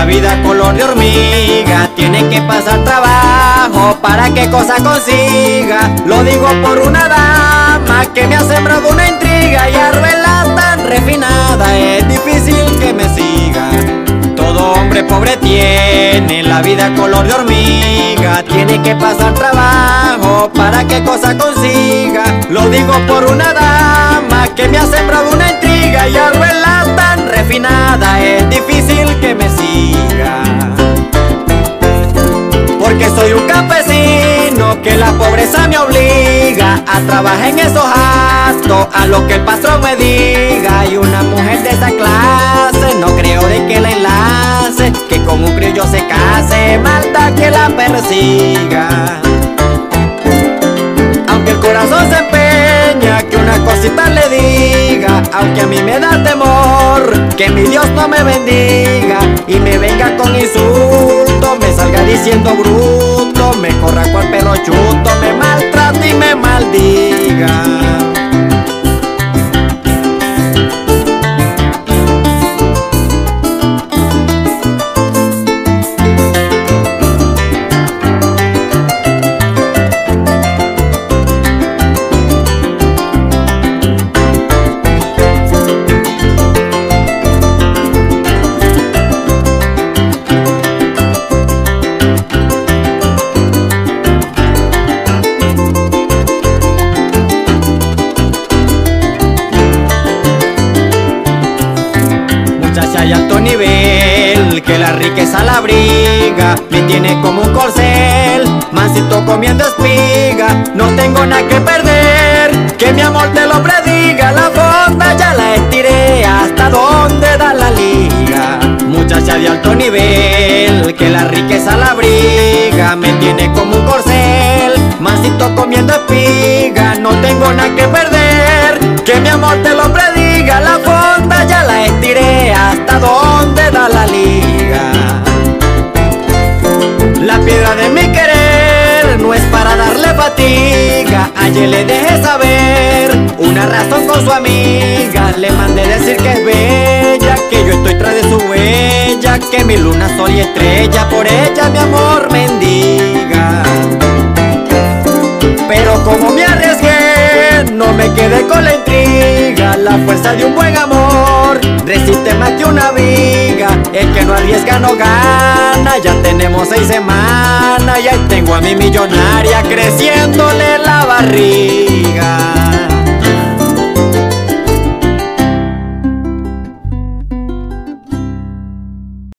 la vida color de hormiga, tiene que pasar trabajo para que cosa consiga. Lo digo por una dama que me ha sembrado una intriga y arruela tan refinada, es difícil que me siga. Todo hombre pobre tiene la vida color de hormiga, tiene que pasar trabajo para que cosa consiga. Lo digo por una dama que me ha sembrado una intriga y arruela tan refinada, es difícil que me siga. Porque soy un campesino que la pobreza me obliga a trabajar en esos actos, a lo que el patrón me diga. Y una mujer de esa clase, no creo de que la enlace, que con un criollo se case, maldad que la persiga. Aunque el corazón se empeña que una cosita le diga, aunque a mí me da temor que mi Dios no me bendiga y me venga con insultos, me salga diciendo bruto, me corra cual perro chuto, me maltrate y me maldiga. De alto nivel, que la riqueza la abriga, me tiene como un corcel, mansito comiendo espiga, no tengo nada que perder, que mi amor te lo prediga, la fonda ya la estiré, hasta donde da la liga. Muchacha de alto nivel, que la riqueza la abriga, me tiene como un corcel, mansito comiendo espiga, no tengo nada que perder, la liga. La piedra de mi querer no es para darle fatiga. Ayer le dejé saber una razón con su amiga. Le mandé decir que es bella, que yo estoy tras de su huella, que mi luna, sol y estrella por ella mi amor mendiga. Pero como me arriesgué, no me quedé con la. La fuerza de un buen amor resiste más que una viga. El que no arriesga no gana. Ya tenemos seis semanas y ahí tengo a mi millonaria creciéndole la barriga.